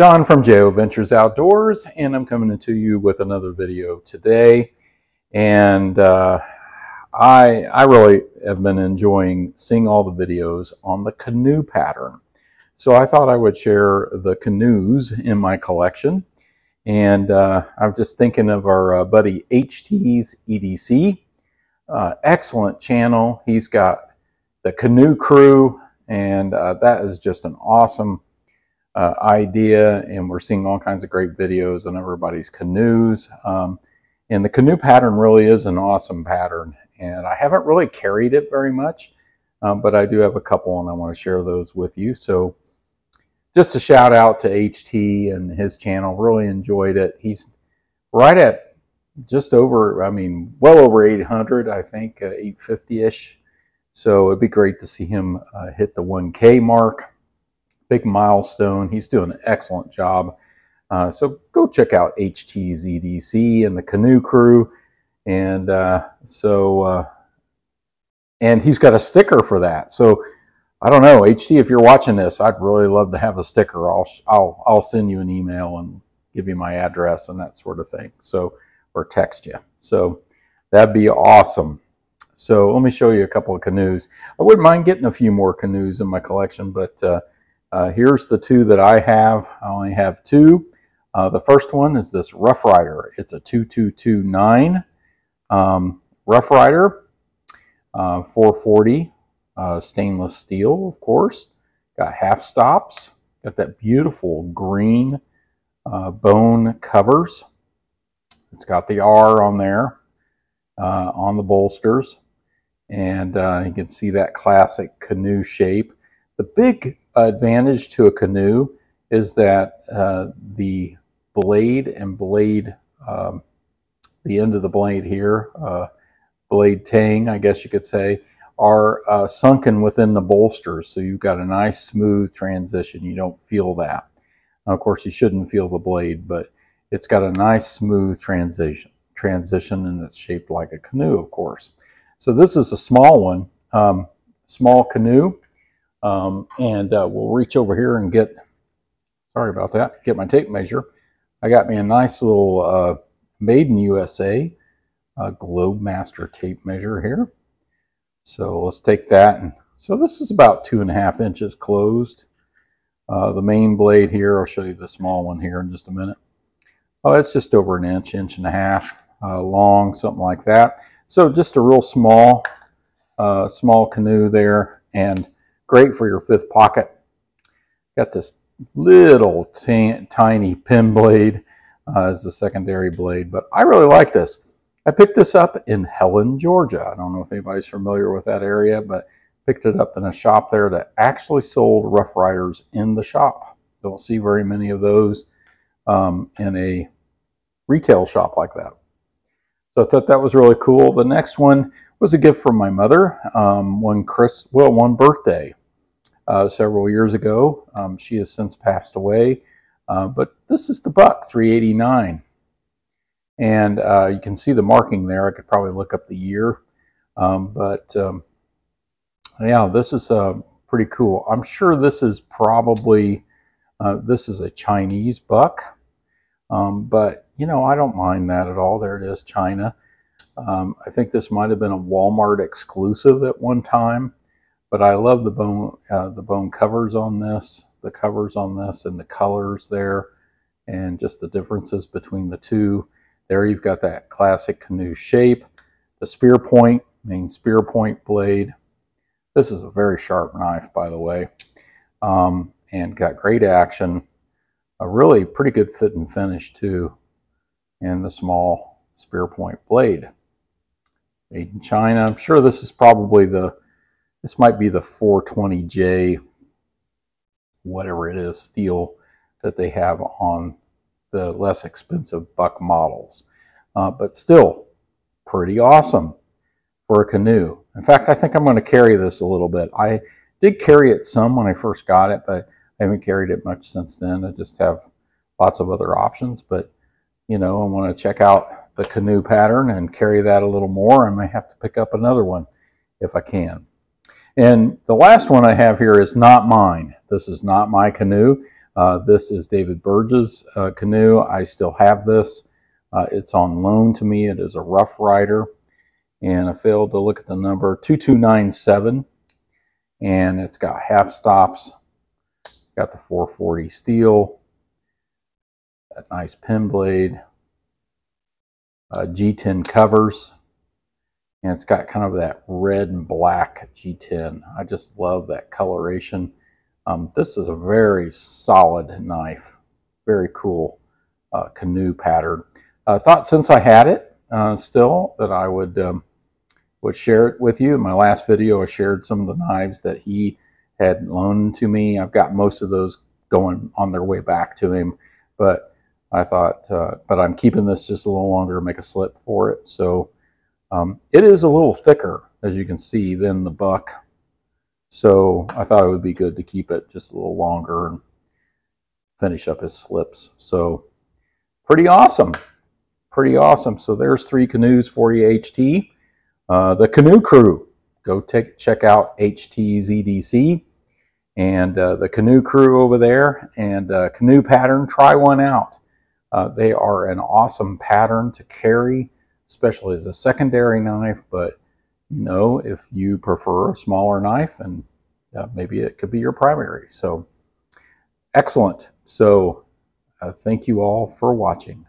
John from JO Ventures Outdoors, and I'm coming to you with another video today. And uh, I, I really have been enjoying seeing all the videos on the canoe pattern. So I thought I would share the canoes in my collection. And uh, I'm just thinking of our uh, buddy HTS EDC. Uh, excellent channel. He's got the canoe crew, and uh, that is just an awesome uh, idea, and we're seeing all kinds of great videos on everybody's canoes. Um, and the canoe pattern really is an awesome pattern, and I haven't really carried it very much, um, but I do have a couple, and I want to share those with you. So just a shout out to HT and his channel. Really enjoyed it. He's right at just over, I mean, well over 800, I think, uh, 850-ish. So it'd be great to see him uh, hit the 1K mark big milestone. He's doing an excellent job. Uh, so go check out HTS EDC and the Canoe Crew. And uh, so, uh, and he's got a sticker for that. So I don't know, HT, if you're watching this, I'd really love to have a sticker. I'll, I'll, I'll send you an email and give you my address and that sort of thing. So, or text you. So that'd be awesome. So let me show you a couple of canoes. I wouldn't mind getting a few more canoes in my collection, but uh, uh, here's the two that I have. I only have two. Uh, the first one is this Rough Rider. It's a 2229 um, Rough Rider, uh, 440 uh, stainless steel, of course. Got half stops. Got that beautiful green uh, bone covers. It's got the R on there uh, on the bolsters. And you can see that classic canoe shape. The big advantage to a canoe is that uh, the blade and blade, um, the end of the blade here, uh, blade tang, I guess you could say, are uh, sunken within the bolsters. So you've got a nice smooth transition. You don't feel that. Now, of course, you shouldn't feel the blade, but it's got a nice smooth transition, transition and it's shaped like a canoe, of course. So this is a small one, um, small canoe. Um, and uh, we'll reach over here and get, sorry about that, get my tape measure. I got me a nice little uh, Made in USA uh, Globemaster tape measure here. So let's take that. And so this is about two and a half inches closed. Uh, the main blade here, I'll show you the small one here in just a minute. Oh, it's just over an inch, inch and a half uh, long, something like that. So just a real small, uh, small canoe there. And Great for your fifth pocket. Got this little tiny pin blade uh, as the secondary blade, but I really like this. I picked this up in Helen, Georgia. I don't know if anybody's familiar with that area, but picked it up in a shop there that actually sold Rough Riders in the shop. Don't see very many of those um, in a retail shop like that. So I thought that was really cool. The next one was a gift from my mother, um, one Chris, well, one birthday uh, several years ago. Um, she has since passed away. Uh, but this is the buck, 389. And uh, you can see the marking there. I could probably look up the year. Um, but um, yeah, this is uh, pretty cool. I'm sure this is probably, uh, this is a Chinese buck. Um, but, you know, I don't mind that at all. There it is, China. Um, I think this might have been a Walmart exclusive at one time. But I love the bone, uh, the bone covers on this, the covers on this and the colors there and just the differences between the two. There you've got that classic canoe shape. The spear point, main spear point blade. This is a very sharp knife, by the way, um, and got great action. A really pretty good fit and finish, too, and the small spear point blade. Made in China. I'm sure this is probably the this might be the 420J, whatever it is, steel that they have on the less expensive buck models. Uh, but still, pretty awesome for a canoe. In fact, I think I'm going to carry this a little bit. I did carry it some when I first got it, but I haven't carried it much since then. I just have lots of other options. But, you know, I want to check out the canoe pattern and carry that a little more. I may have to pick up another one if I can. And the last one I have here is not mine. This is not my canoe. Uh, this is David Burge's uh, canoe. I still have this. Uh, it's on loan to me. It is a Rough Rider. And I failed to look at the number 2297. And it's got half stops. Got the 440 steel. That nice pin blade. Uh, G10 covers. And it's got kind of that red and black G10. I just love that coloration. Um, this is a very solid knife. Very cool uh, canoe pattern. I thought since I had it uh, still that I would um, would share it with you. In my last video, I shared some of the knives that he had loaned to me. I've got most of those going on their way back to him, but I thought, uh, but I'm keeping this just a little longer to make a slip for it. So um, it is a little thicker, as you can see, than the buck. So I thought it would be good to keep it just a little longer and finish up his slips. So pretty awesome. Pretty awesome. So there's three canoes for you, HT. Uh, the Canoe Crew. Go take, check out HTS EDC and uh, the Canoe Crew over there and uh, Canoe Pattern. Try one out. Uh, they are an awesome pattern to carry, especially as a secondary knife, but you know, if you prefer a smaller knife and uh, maybe it could be your primary. So excellent. So uh, thank you all for watching.